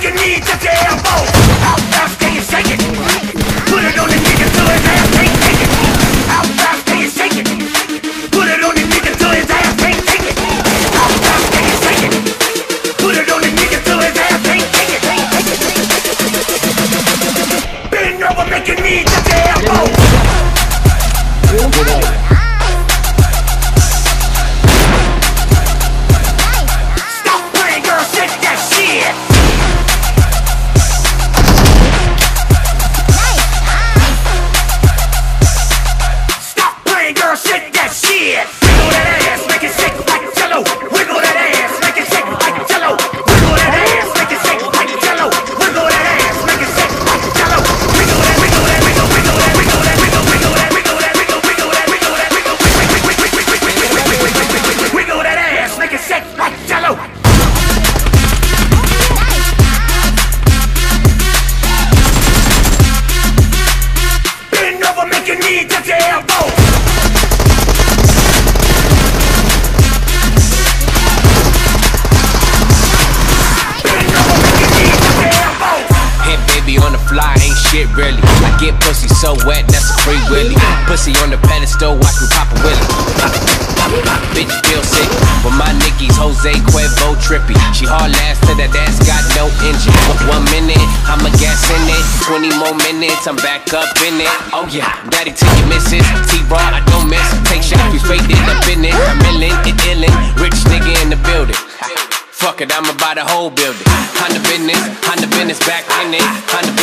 Over, make your knees touch your elbows. How fast can you shake it? Put it on the nigga till his ass can't take it. How fast can you shake it? Put it on the nigga till his ass can't take it. How fast can you shake it? Put it on the nigga till his ass can't take it. Bend over, make your knees elbow. Baby on the fly, ain't shit really. I get pussy so wet, that's a free willy. Pussy on the pedestal, watch me pop a willy. Bitch feel sick. But my Nicky's Jose Cuervo trippy. She hard last to that ass got no engine. 20 more minutes, I'm back up in it. Oh yeah, daddy till you miss it. T-Raw, I don't miss. Take shots, we faded up in it. I'm illin', it illin'. Rich nigga in the building. Fuck it, I'ma buy the whole building. Honda business, Honda business back in it. Honda business.